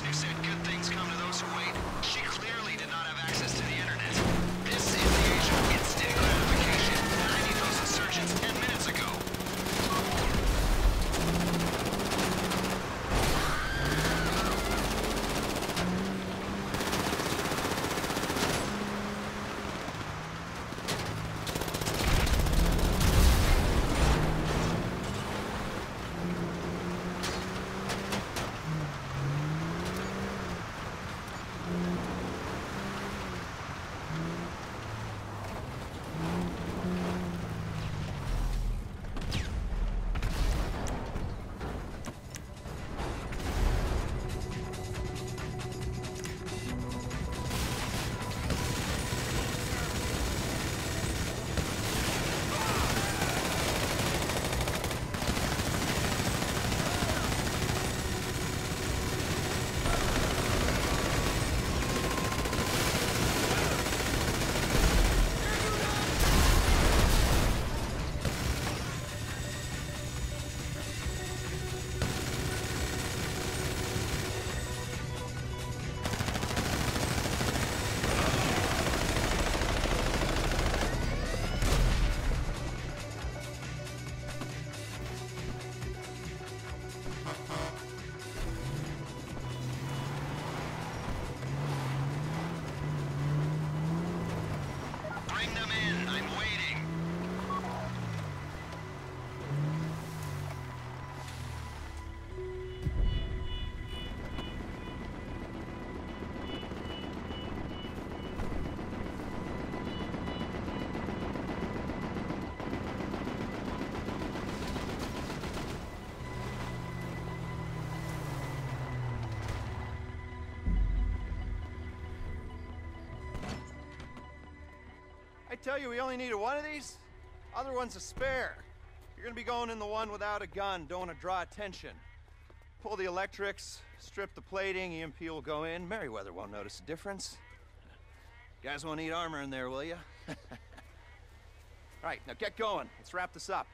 who said good things come to those who wait. She clearly did not have access to the tell you, we only needed one of these. Other one's a spare. You're gonna be going in the one without a gun. Don't want to draw attention. Pull the electrics, strip the plating, EMP will go in. Merryweather won't notice a difference. Guys won't need armor in there, will you? All right, now get going. Let's wrap this up.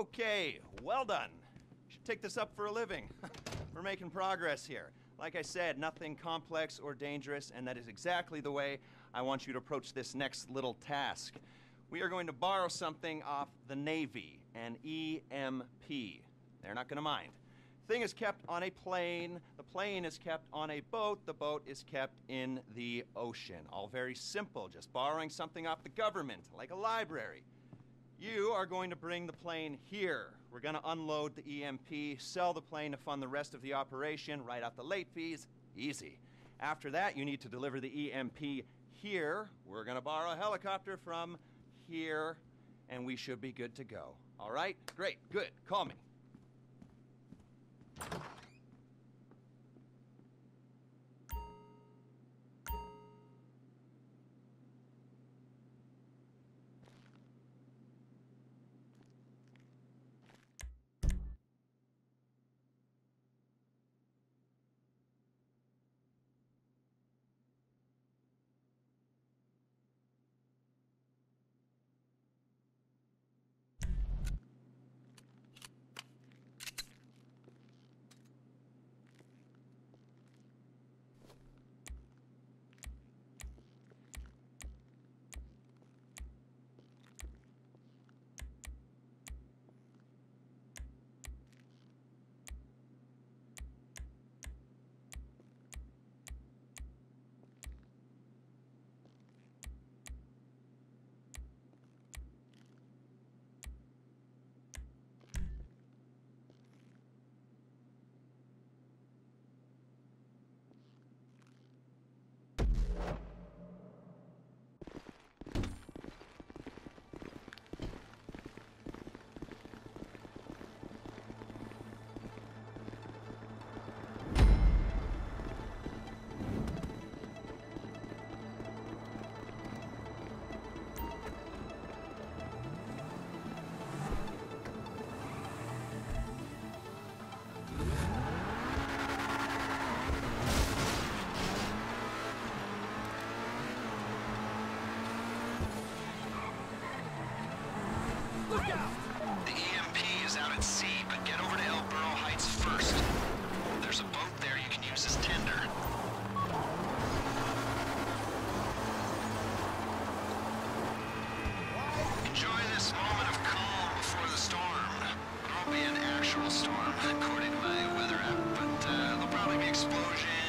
Okay, well done. Should take this up for a living. We're making progress here. Like I said, nothing complex or dangerous, and that is exactly the way I want you to approach this next little task. We are going to borrow something off the Navy, an EMP. They're not going to mind. Thing is kept on a plane. The plane is kept on a boat. The boat is kept in the ocean. All very simple, just borrowing something off the government, like a library. You are going to bring the plane here. We're going to unload the EMP, sell the plane to fund the rest of the operation, write out the late fees. Easy. After that, you need to deliver the EMP here. We're going to borrow a helicopter from here, and we should be good to go. All right? Great. Good. Call me. Storm, to my weather app, but uh, there'll probably be explosions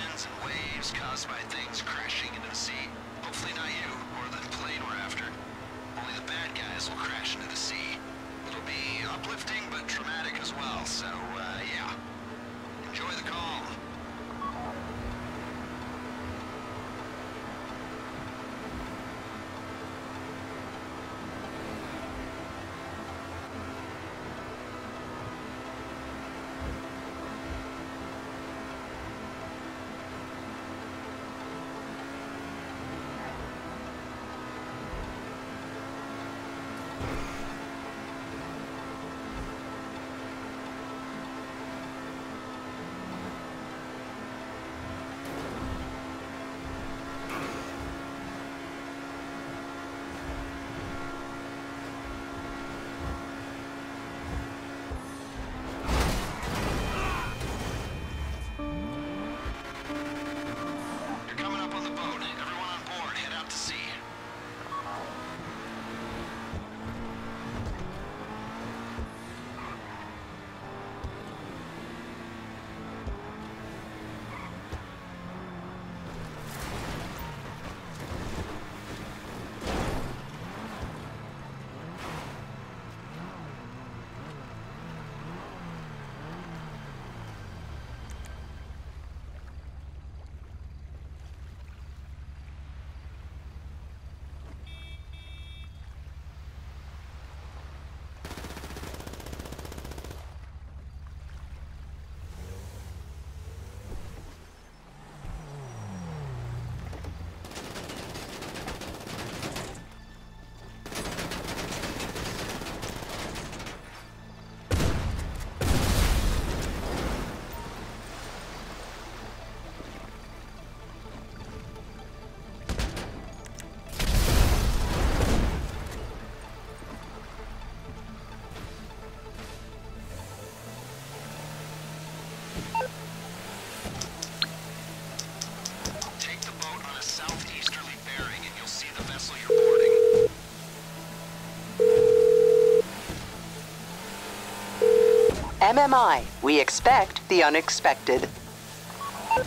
MMI, we expect the unexpected.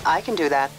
I can do that.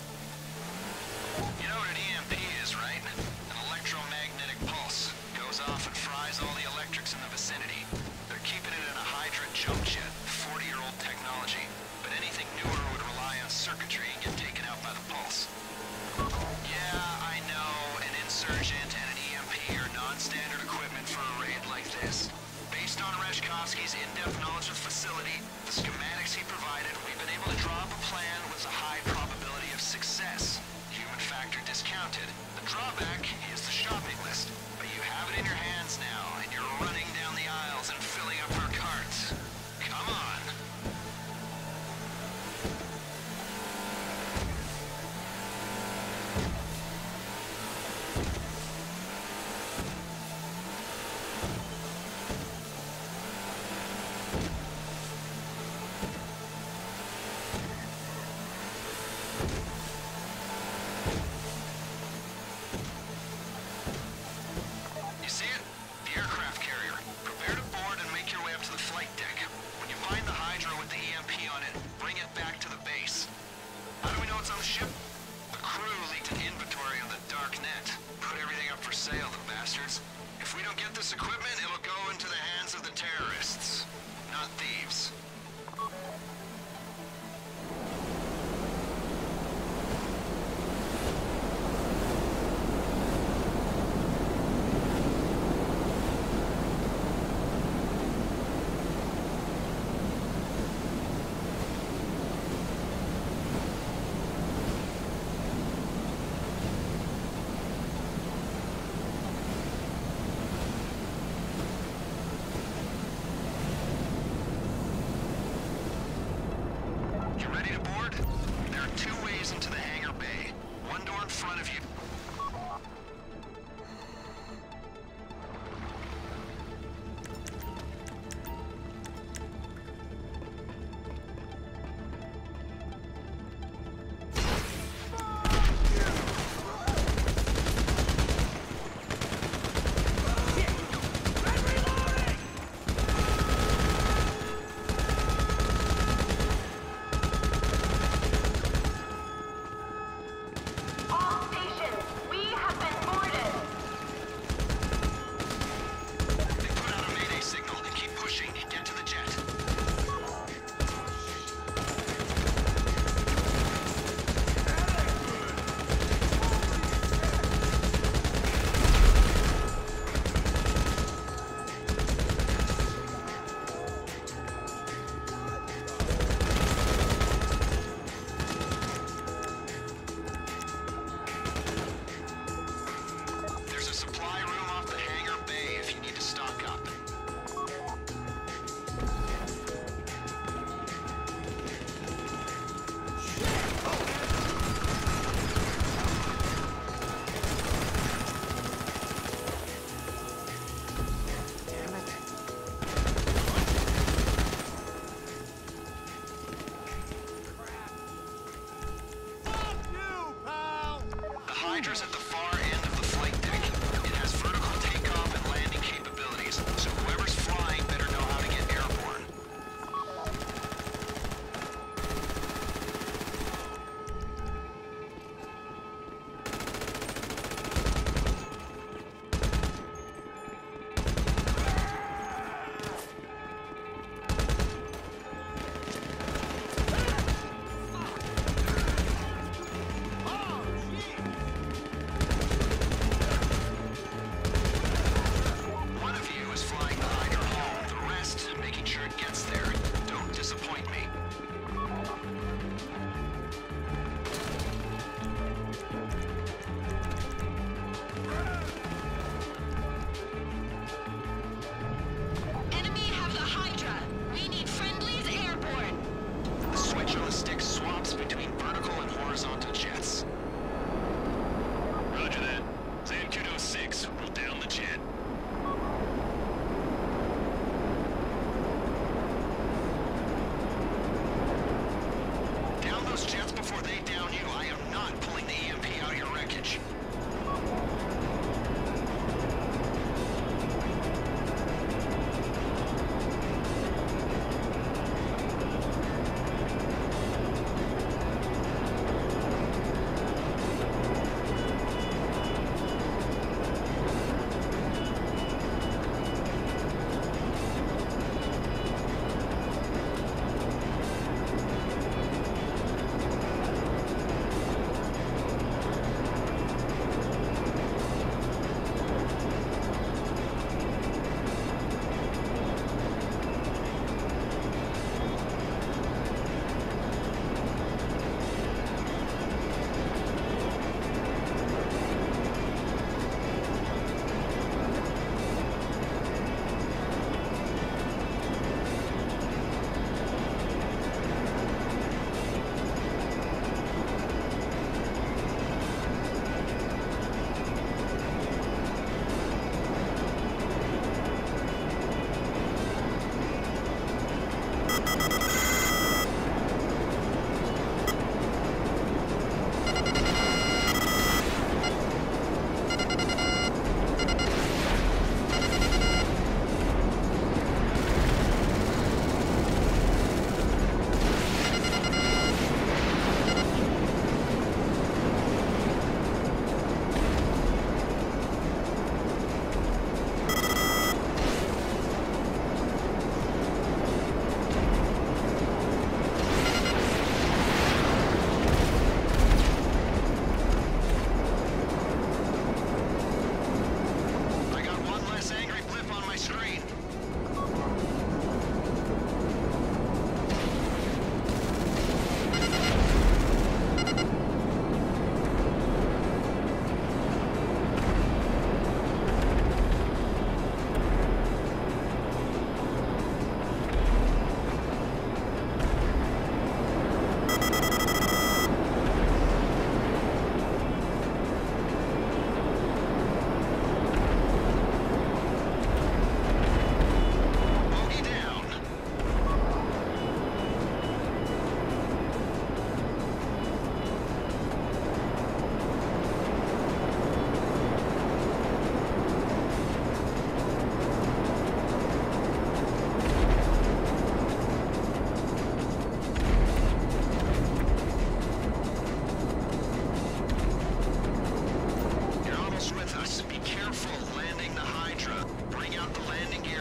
into the hangar bay. One door in front of you.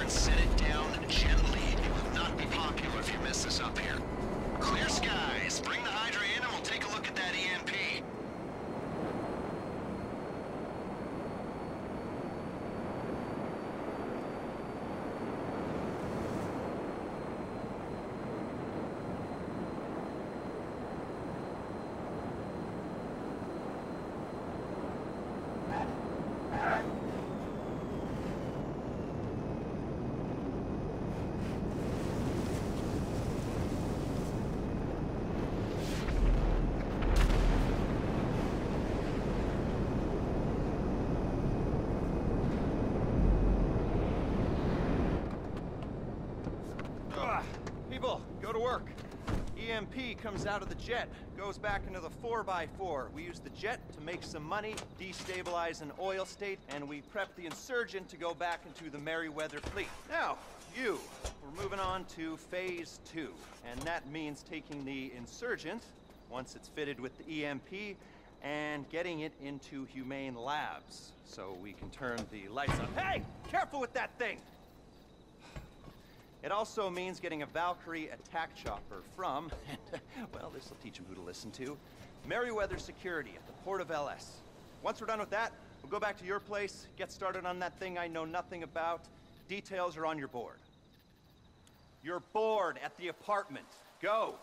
and set it Comes out of the jet, goes back into the 4x4. We use the jet to make some money, destabilize an oil state, and we prep the insurgent to go back into the Merryweather fleet. Now, you. We're moving on to phase two, and that means taking the insurgent, once it's fitted with the EMP, and getting it into humane labs, so we can turn the lights on. Hey! Careful with that thing! It also means getting a Valkyrie attack chopper from, well, this will teach them who to listen to, Merryweather Security at the port of LS. Once we're done with that, we'll go back to your place, get started on that thing I know nothing about. Details are on your board. Your board at the apartment. Go!